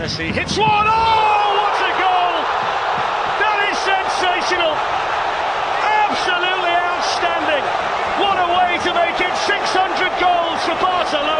Messi hits one. Oh, what a goal! That is sensational. Absolutely outstanding. What a way to make it 600 goals for Barcelona.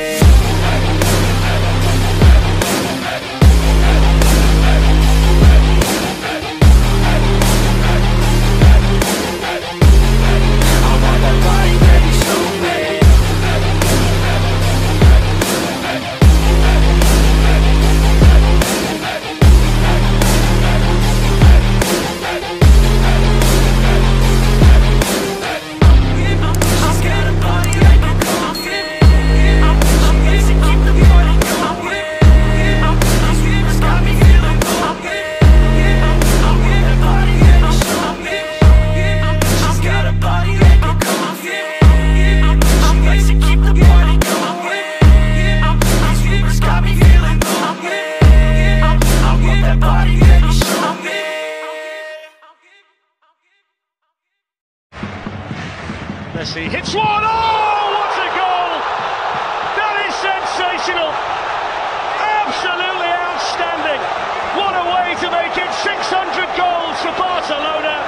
Messi hits one. Oh, what a goal! That is sensational. Absolutely outstanding. What a way to make it 600 goals for Barcelona.